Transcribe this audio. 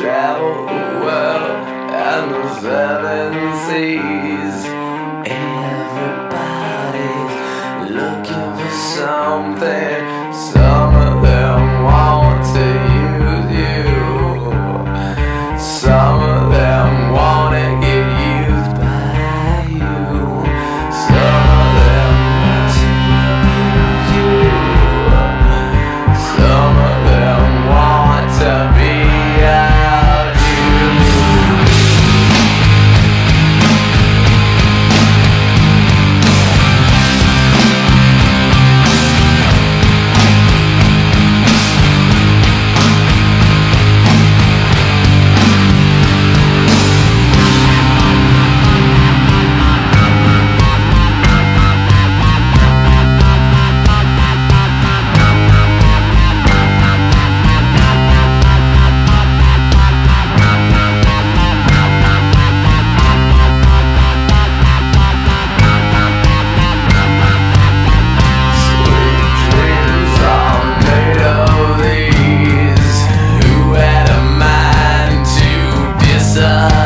Travel the world and the seven seas. Something die